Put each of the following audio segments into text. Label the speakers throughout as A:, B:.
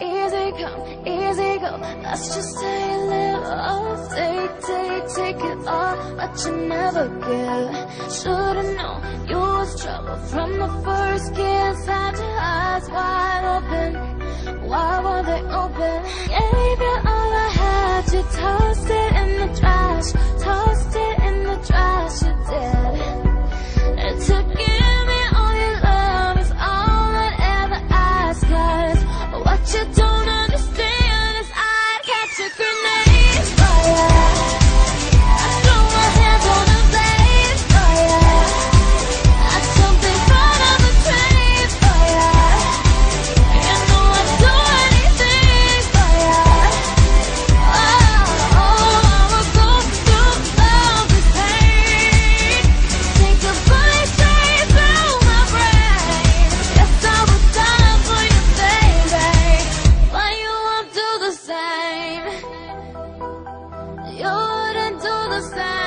A: Easy come, easy go. Let's just take a little off. Take, take, take it all, but you never give. Should've known you was trouble from the first kiss. Had your eyes wide open. Why were they open? Gave passar.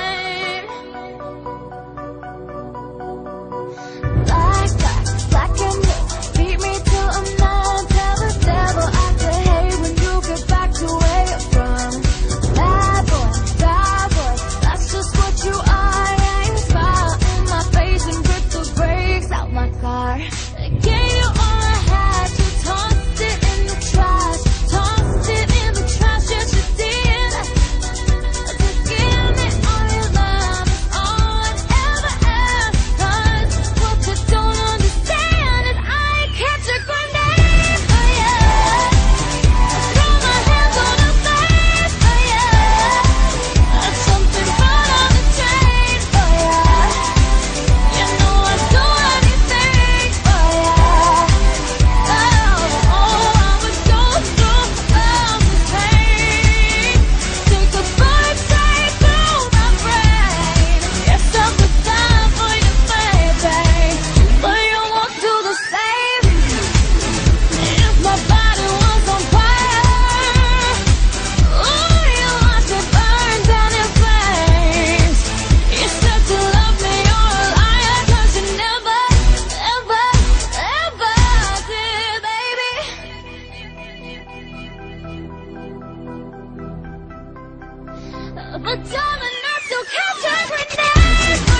A: But darling, I still catch a grenade.